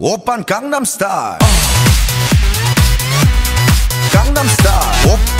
오빤 강남 스타일 강남 스타일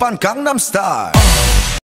오빤 강남 스타일